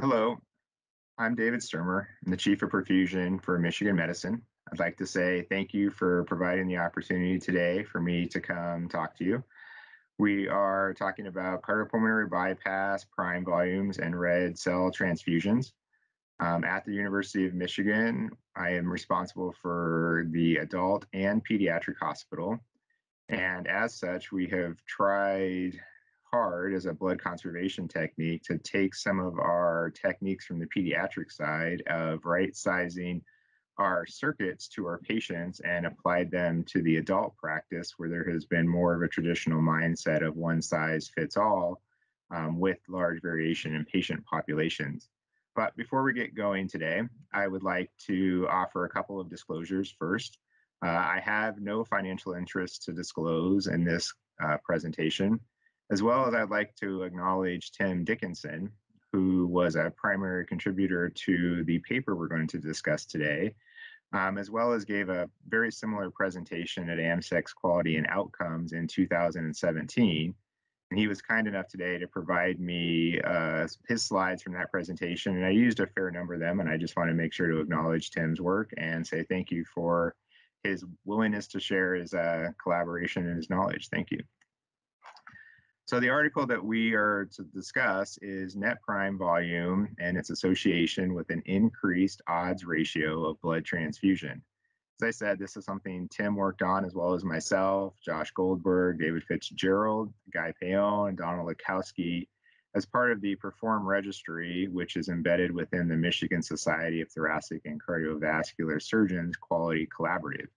Hello, I'm David Sturmer. I'm the Chief of Perfusion for Michigan Medicine. I'd like to say thank you for providing the opportunity today for me to come talk to you. We are talking about cardiopulmonary bypass, prime volumes, and red cell transfusions. Um, at the University of Michigan, I am responsible for the adult and pediatric hospital. And as such, we have tried hard as a blood conservation technique to take some of our techniques from the pediatric side of right sizing our circuits to our patients and applied them to the adult practice where there has been more of a traditional mindset of one size fits all um, with large variation in patient populations. But before we get going today, I would like to offer a couple of disclosures first. Uh, I have no financial interest to disclose in this uh, presentation as well as I'd like to acknowledge Tim Dickinson, who was a primary contributor to the paper we're going to discuss today, um, as well as gave a very similar presentation at AmSECT's Quality and Outcomes in 2017. And he was kind enough today to provide me uh, his slides from that presentation. And I used a fair number of them. And I just want to make sure to acknowledge Tim's work and say thank you for his willingness to share his uh, collaboration and his knowledge. Thank you. So the article that we are to discuss is net prime volume and its association with an increased odds ratio of blood transfusion. As I said, this is something Tim worked on as well as myself, Josh Goldberg, David Fitzgerald, Guy Paone, and Donald Likosky as part of the Perform Registry, which is embedded within the Michigan Society of Thoracic and Cardiovascular Surgeons Quality Collaborative.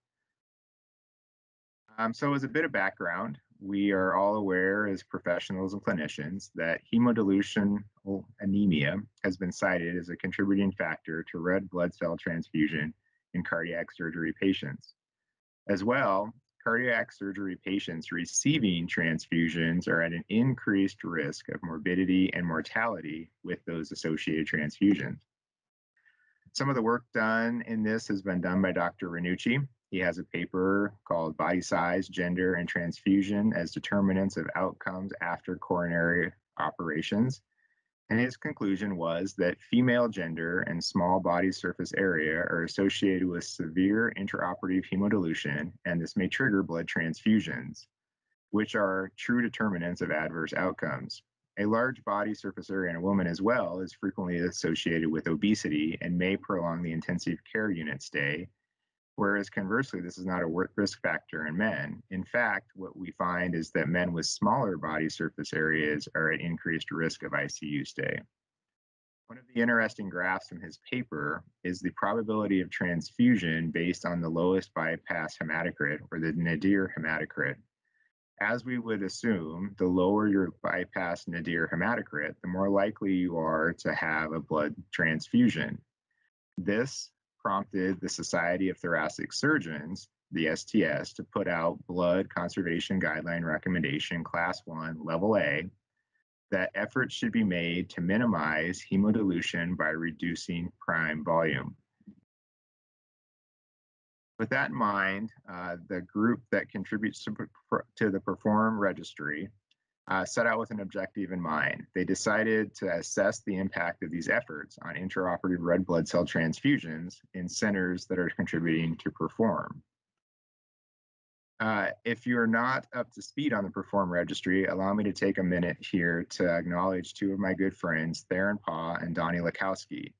Um, so as a bit of background, we are all aware as professionals and clinicians that hemodilution anemia has been cited as a contributing factor to red blood cell transfusion in cardiac surgery patients. As well, cardiac surgery patients receiving transfusions are at an increased risk of morbidity and mortality with those associated transfusions. Some of the work done in this has been done by Dr. Ranucci, he has a paper called Body Size, Gender, and Transfusion as Determinants of Outcomes After Coronary Operations. And his conclusion was that female gender and small body surface area are associated with severe intraoperative hemodilution, and this may trigger blood transfusions, which are true determinants of adverse outcomes. A large body surface area in a woman as well is frequently associated with obesity and may prolong the intensive care unit stay Whereas conversely, this is not a risk factor in men. In fact, what we find is that men with smaller body surface areas are at increased risk of ICU stay. One of the interesting graphs from his paper is the probability of transfusion based on the lowest bypass hematocrit or the nadir hematocrit. As we would assume, the lower your bypass nadir hematocrit, the more likely you are to have a blood transfusion. This prompted the Society of Thoracic Surgeons, the STS, to put out blood conservation guideline recommendation class one, level A, that efforts should be made to minimize hemodilution by reducing prime volume. With that in mind, uh, the group that contributes to, to the Perform registry uh, set out with an objective in mind. They decided to assess the impact of these efforts on intraoperative red blood cell transfusions in centers that are contributing to perform. Uh, if you're not up to speed on the Perform registry, allow me to take a minute here to acknowledge two of my good friends, Theron Paugh and Donnie Likosky.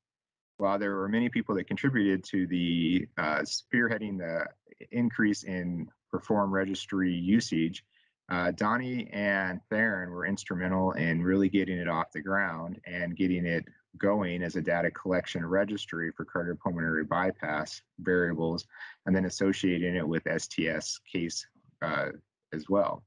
While there were many people that contributed to the uh, spearheading the increase in Perform registry usage, uh, Donnie and Theron were instrumental in really getting it off the ground and getting it going as a data collection registry for cardiopulmonary bypass variables, and then associating it with STS case uh, as well.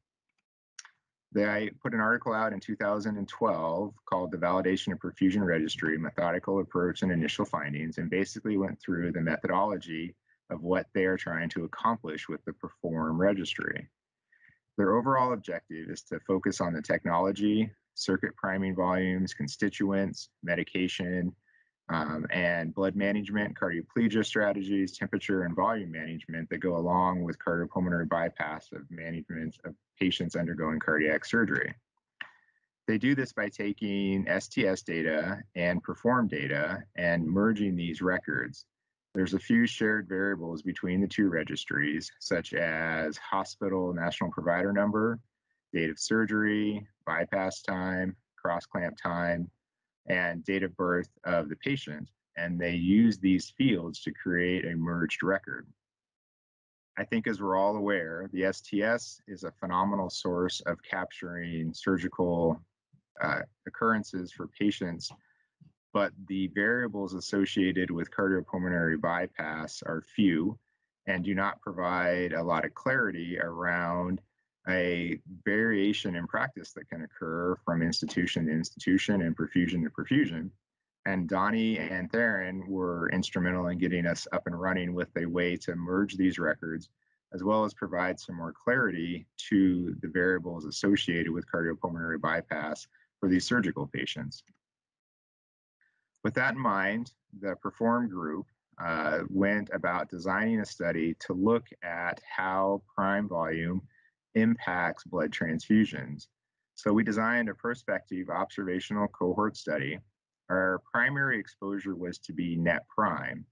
They put an article out in 2012 called The Validation of Perfusion Registry, Methodical Approach and Initial Findings, and basically went through the methodology of what they are trying to accomplish with the Perform registry. Their overall objective is to focus on the technology, circuit priming volumes, constituents, medication, um, and blood management, cardioplegia strategies, temperature and volume management that go along with cardiopulmonary bypass of management of patients undergoing cardiac surgery. They do this by taking STS data and perform data and merging these records. There's a few shared variables between the two registries, such as hospital national provider number, date of surgery, bypass time, cross clamp time, and date of birth of the patient. And they use these fields to create a merged record. I think, as we're all aware, the STS is a phenomenal source of capturing surgical uh, occurrences for patients, but the variables associated with cardiopulmonary bypass are few and do not provide a lot of clarity around a variation in practice that can occur from institution to institution and perfusion to perfusion. And Donnie and Theron were instrumental in getting us up and running with a way to merge these records, as well as provide some more clarity to the variables associated with cardiopulmonary bypass for these surgical patients. With that in mind, the Perform group uh, went about designing a study to look at how prime volume impacts blood transfusions. So we designed a prospective observational cohort study. Our primary exposure was to be net prime.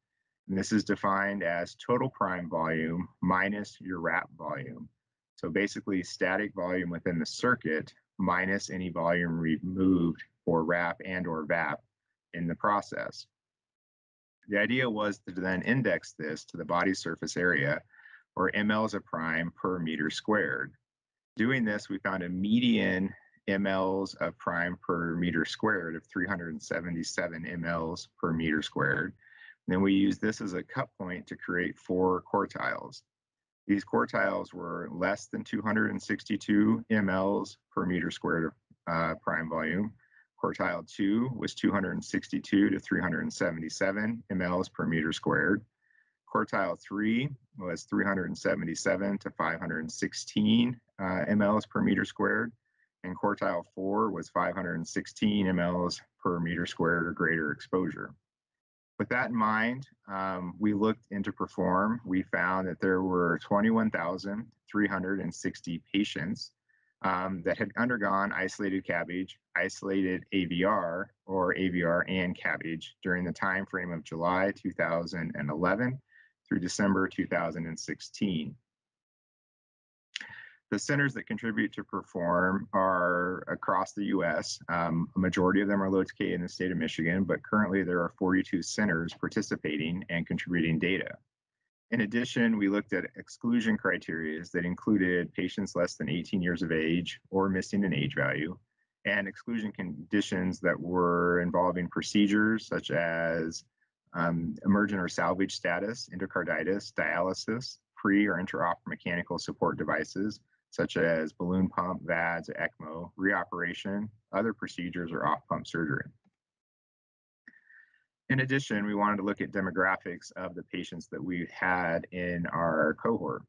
And this is defined as total prime volume minus your RAP volume. So basically static volume within the circuit minus any volume removed for RAP and or VAP in the process. The idea was to then index this to the body surface area or mLs of prime per meter squared. Doing this, we found a median mLs of prime per meter squared of 377 mLs per meter squared. Then we used this as a cut point to create four quartiles. These quartiles were less than 262 mLs per meter squared of uh, prime volume. Quartile 2 was 262 to 377 mLs per meter squared. Quartile 3 was 377 to 516 uh, mLs per meter squared. And quartile 4 was 516 mLs per meter squared or greater exposure. With that in mind, um, we looked into Perform. We found that there were 21,360 patients um, that had undergone isolated CABG, isolated AVR, or AVR and CABG during the time frame of July 2011 through December 2016. The centers that contribute to Perform are across the US. Um, a majority of them are located in the state of Michigan, but currently there are 42 centers participating and contributing data. In addition, we looked at exclusion criteria that included patients less than 18 years of age or missing an age value, and exclusion conditions that were involving procedures such as um, emergent or salvage status, endocarditis, dialysis, pre or intra-op mechanical support devices, such as balloon pump, VADS, ECMO, reoperation, other procedures, or off-pump surgery. In addition, we wanted to look at demographics of the patients that we had in our cohort.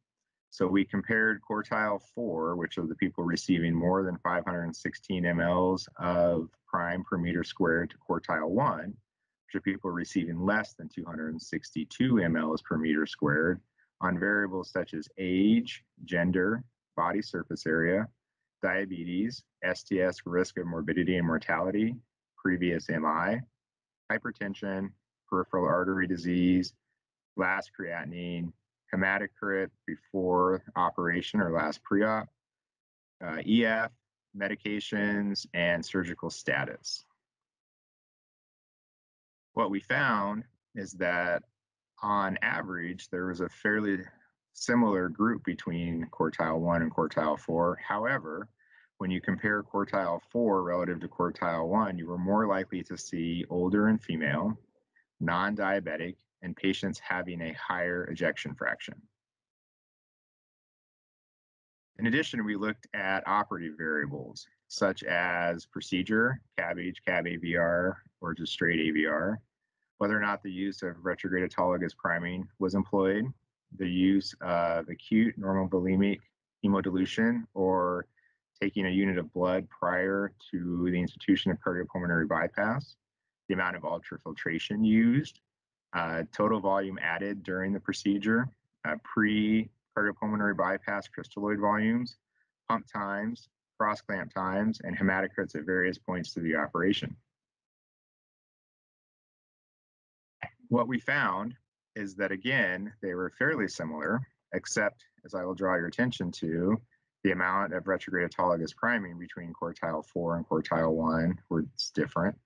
So we compared quartile four, which are the people receiving more than 516 mLs of prime per meter squared to quartile one, which are people receiving less than 262 mLs per meter squared on variables such as age, gender, body surface area, diabetes, STS risk of morbidity and mortality, previous MI, hypertension, peripheral artery disease, last creatinine, hematocrit before operation or last pre-op, uh, EF, medications, and surgical status. What we found is that on average, there was a fairly similar group between quartile one and quartile four. However, when you compare quartile four relative to quartile one, you were more likely to see older and female, non diabetic, and patients having a higher ejection fraction. In addition, we looked at operative variables such as procedure, CABG, CAB AVR, or just straight AVR, whether or not the use of retrograde autologous priming was employed, the use of acute normovolemic hemodilution or taking a unit of blood prior to the institution of cardiopulmonary bypass, the amount of ultrafiltration used, uh, total volume added during the procedure, uh, pre cardiopulmonary bypass crystalloid volumes, pump times, cross clamp times, and hematocrits at various points through the operation. What we found is that again, they were fairly similar, except as I will draw your attention to, the amount of retrograde autologous priming between quartile four and quartile one was different.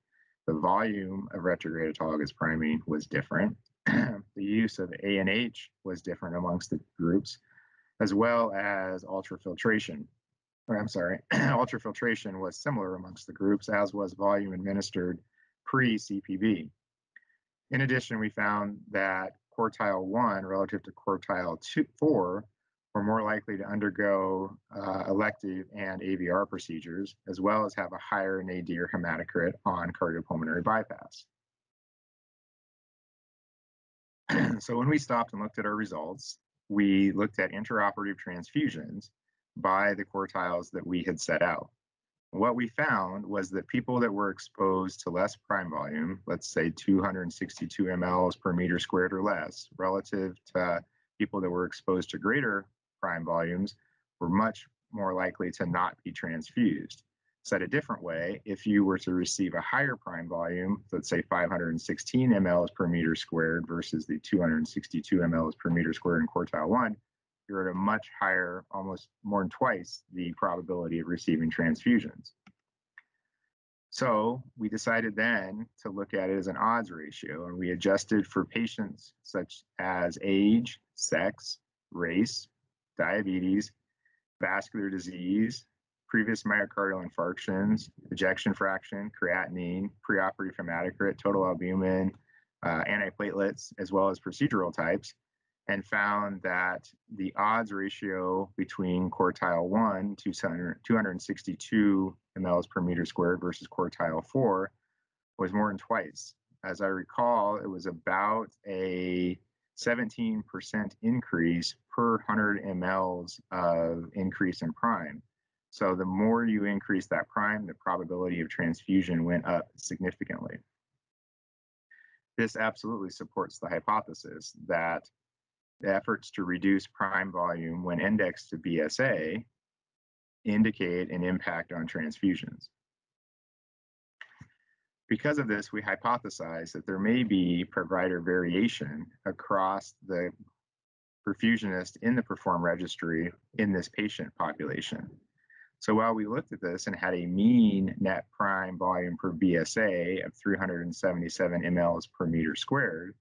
The volume of retrograde autologous priming was different. the use of ANH was different amongst the groups, as well as ultrafiltration. Or I'm sorry, ultrafiltration was similar amongst the groups, as was volume administered pre-CPB. In addition, we found that quartile one relative to quartile two, four more likely to undergo uh, elective and AVR procedures, as well as have a higher nadir hematocrit on cardiopulmonary bypass. so when we stopped and looked at our results, we looked at intraoperative transfusions by the quartiles that we had set out. What we found was that people that were exposed to less prime volume, let's say 262 mLs per meter squared or less, relative to people that were exposed to greater prime volumes, were much more likely to not be transfused. Said a different way, if you were to receive a higher prime volume, let's say 516 mLs per meter squared versus the 262 mLs per meter squared in quartile one, you're at a much higher, almost more than twice the probability of receiving transfusions. So we decided then to look at it as an odds ratio, and we adjusted for patients such as age, sex, race, diabetes, vascular disease, previous myocardial infarctions, ejection fraction, creatinine, preoperative hematocrit, total albumin, uh, antiplatelets, as well as procedural types and found that the odds ratio between quartile 1 to 262 mLs per meter squared versus quartile 4 was more than twice. As I recall, it was about a 17% increase per 100 mLs of increase in prime. So the more you increase that prime, the probability of transfusion went up significantly. This absolutely supports the hypothesis that the efforts to reduce prime volume when indexed to BSA indicate an impact on transfusions. Because of this, we hypothesize that there may be provider variation across the perfusionist in the perform registry in this patient population. So while we looked at this and had a mean net prime volume per BSA of 377 mLs per meter squared,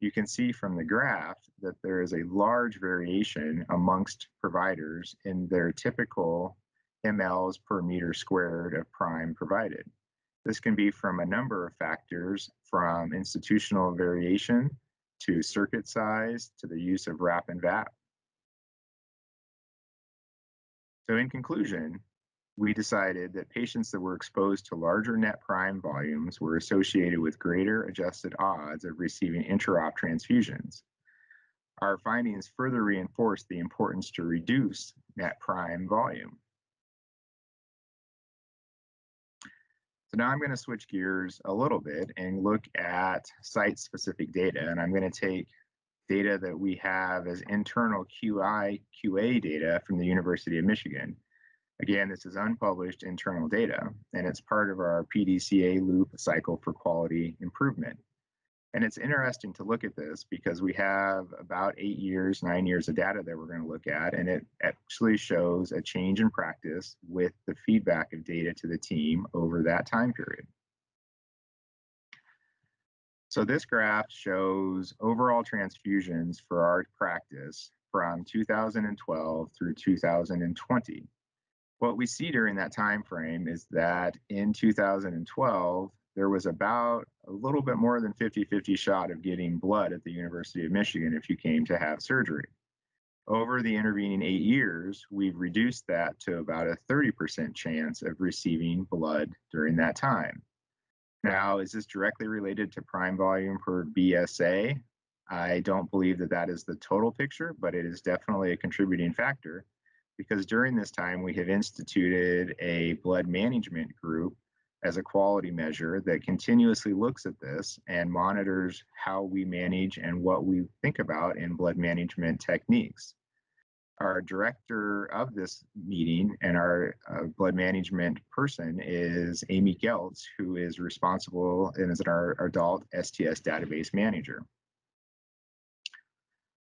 you can see from the graph that there is a large variation amongst providers in their typical mLs per meter squared of prime provided. This can be from a number of factors, from institutional variation to circuit size to the use of RAP and VAP. So in conclusion, we decided that patients that were exposed to larger net prime volumes were associated with greater adjusted odds of receiving intraop transfusions. Our findings further reinforce the importance to reduce net prime volume. So now I'm going to switch gears a little bit and look at site-specific data, and I'm going to take data that we have as internal QI QA data from the University of Michigan Again, this is unpublished internal data, and it's part of our PDCA loop cycle for quality improvement. And it's interesting to look at this because we have about eight years, nine years of data that we're going to look at, and it actually shows a change in practice with the feedback of data to the team over that time period. So this graph shows overall transfusions for our practice from 2012 through 2020 what we see during that time frame is that in 2012 there was about a little bit more than 50-50 shot of getting blood at the University of Michigan if you came to have surgery. Over the intervening eight years, we've reduced that to about a 30% chance of receiving blood during that time. Now, is this directly related to prime volume per BSA? I don't believe that that is the total picture, but it is definitely a contributing factor because during this time we have instituted a blood management group as a quality measure that continuously looks at this and monitors how we manage and what we think about in blood management techniques. Our director of this meeting and our uh, blood management person is Amy Geltz, who is responsible and is our adult STS database manager.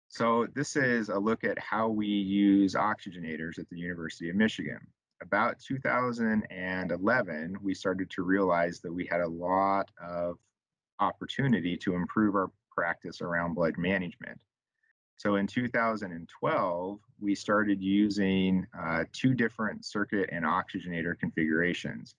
So this is a look at how we use oxygenators at the University of Michigan. About 2011, we started to realize that we had a lot of opportunity to improve our practice around blood management. So in 2012, we started using uh, two different circuit and oxygenator configurations.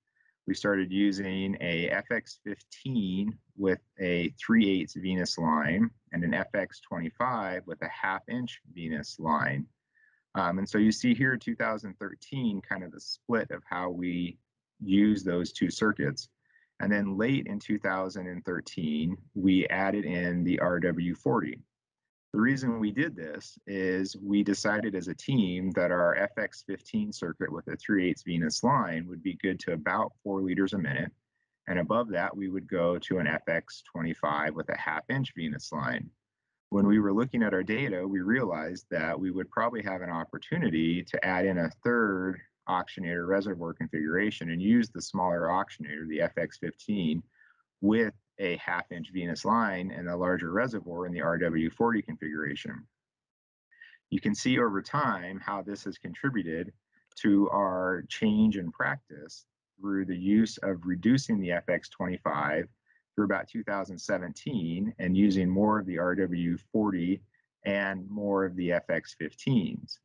We started using a FX15 with a 3 8 venous line and an FX25 with a half inch venous line. Um, and so you see here 2013 kind of the split of how we use those two circuits. And then late in 2013, we added in the RW40. The reason we did this is we decided as a team that our FX15 circuit with a 3 8 venous line would be good to about four liters a minute. And above that, we would go to an FX25 with a half inch venous line. When we were looking at our data, we realized that we would probably have an opportunity to add in a third oxygenator reservoir configuration and use the smaller oxygenator, the FX15, with a half inch venous line and a larger reservoir in the RW40 configuration. You can see over time how this has contributed to our change in practice through the use of reducing the FX25 through about 2017 and using more of the RW40 and more of the FX15s.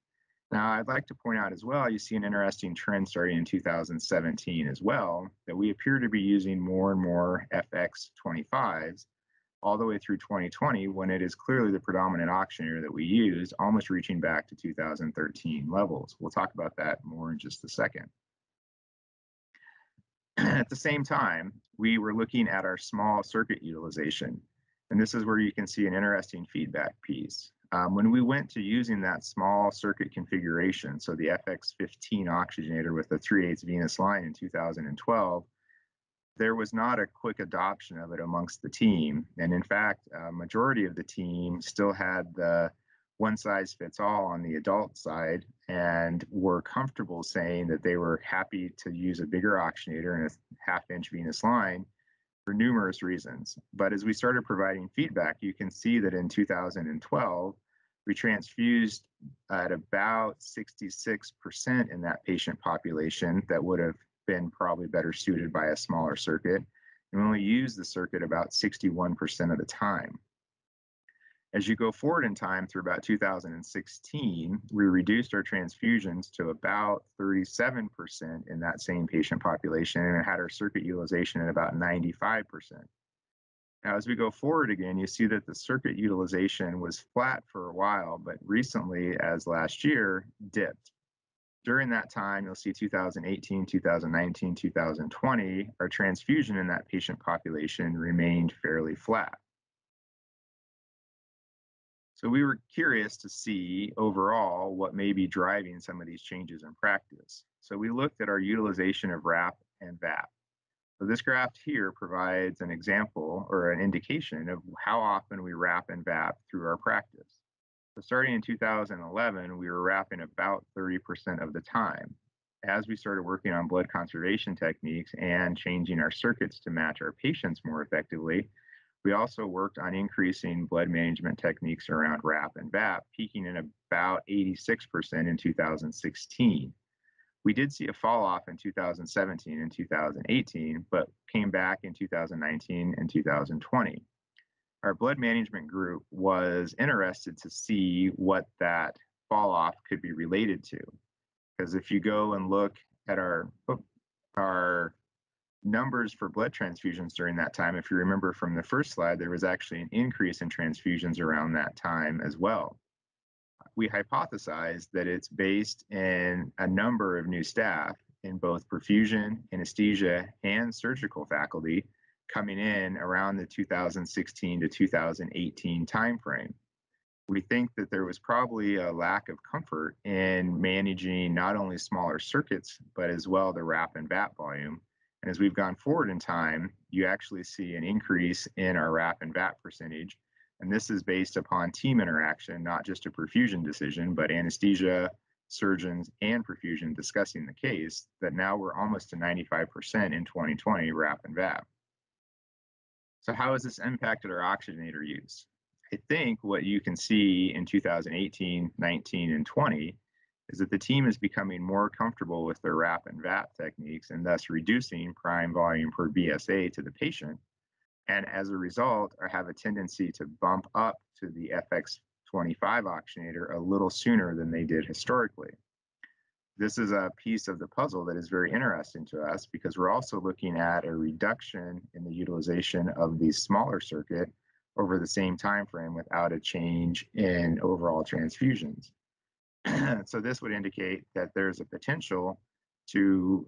Now, I'd like to point out as well, you see an interesting trend starting in 2017 as well, that we appear to be using more and more FX25s all the way through 2020 when it is clearly the predominant auctioneer that we use, almost reaching back to 2013 levels. We'll talk about that more in just a second. at the same time, we were looking at our small circuit utilization. And this is where you can see an interesting feedback piece. Um, when we went to using that small circuit configuration, so the FX15 oxygenator with the 3 8 venous line in 2012, there was not a quick adoption of it amongst the team. And in fact, a majority of the team still had the one size fits all on the adult side and were comfortable saying that they were happy to use a bigger oxygenator and a half inch venous line for numerous reasons. But as we started providing feedback, you can see that in 2012, we transfused at about 66% in that patient population that would have been probably better suited by a smaller circuit. And we only used the circuit about 61% of the time. As you go forward in time through about 2016, we reduced our transfusions to about 37% in that same patient population and had our circuit utilization at about 95%. Now, as we go forward again, you see that the circuit utilization was flat for a while, but recently, as last year, dipped. During that time, you'll see 2018, 2019, 2020, our transfusion in that patient population remained fairly flat. So we were curious to see overall what may be driving some of these changes in practice. So we looked at our utilization of RAP and VAP. So this graph here provides an example or an indication of how often we RAP and VAP through our practice. So starting in 2011, we were wrapping about 30% of the time. As we started working on blood conservation techniques and changing our circuits to match our patients more effectively, we also worked on increasing blood management techniques around RAP and VAP, peaking in about 86% in 2016. We did see a fall off in 2017 and 2018, but came back in 2019 and 2020. Our blood management group was interested to see what that fall off could be related to. Because if you go and look at our, our numbers for blood transfusions during that time, if you remember from the first slide, there was actually an increase in transfusions around that time as well. We hypothesized that it's based in a number of new staff in both perfusion, anesthesia, and surgical faculty coming in around the 2016 to 2018 timeframe. We think that there was probably a lack of comfort in managing not only smaller circuits, but as well the RAP and VAP volume and as we've gone forward in time, you actually see an increase in our RAP and VAP percentage And this is based upon team interaction, not just a perfusion decision, but anesthesia, surgeons, and perfusion discussing the case, that now we're almost to 95% in 2020 RAP and VAP. So how has this impacted our oxygenator use? I think what you can see in 2018, 19, and 20 is that the team is becoming more comfortable with their RAP and VAP techniques and thus reducing prime volume per BSA to the patient. And as a result, I have a tendency to bump up to the FX25 oxygenator a little sooner than they did historically. This is a piece of the puzzle that is very interesting to us because we're also looking at a reduction in the utilization of the smaller circuit over the same time frame without a change in overall transfusions. so this would indicate that there's a potential to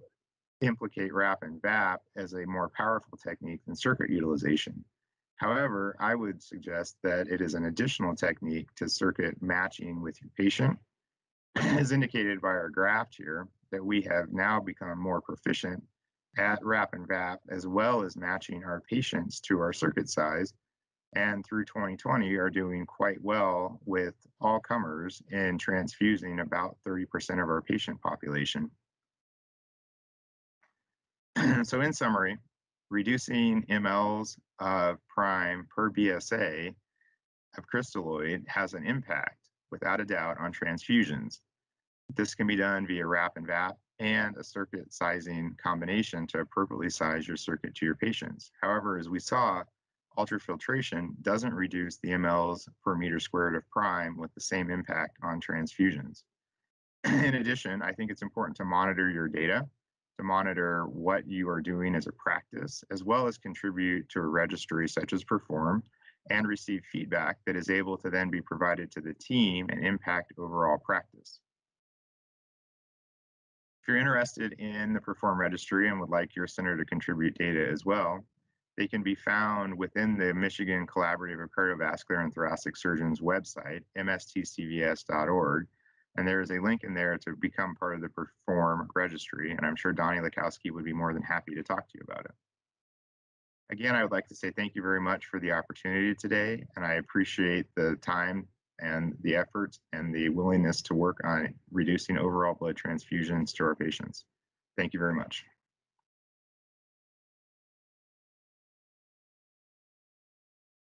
implicate RAP and VAP as a more powerful technique than circuit utilization. However, I would suggest that it is an additional technique to circuit matching with your patient. As indicated by our graph here, that we have now become more proficient at RAP and VAP, as well as matching our patients to our circuit size and through 2020 are doing quite well with all comers in transfusing about 30% of our patient population. so in summary, reducing mLs of prime per BSA of crystalloid has an impact, without a doubt, on transfusions. This can be done via RAP and VAP and a circuit sizing combination to appropriately size your circuit to your patients. However, as we saw, ultrafiltration doesn't reduce the mLs per meter squared of prime with the same impact on transfusions. In addition, I think it's important to monitor your data, to monitor what you are doing as a practice, as well as contribute to a registry such as Perform and receive feedback that is able to then be provided to the team and impact overall practice. If you're interested in the Perform registry and would like your center to contribute data as well, they can be found within the Michigan Collaborative of Cardiovascular and Thoracic Surgeons website, mstcvs.org. And there is a link in there to become part of the Perform registry. And I'm sure Donnie Likosky would be more than happy to talk to you about it. Again, I would like to say thank you very much for the opportunity today. And I appreciate the time and the efforts and the willingness to work on reducing overall blood transfusions to our patients. Thank you very much.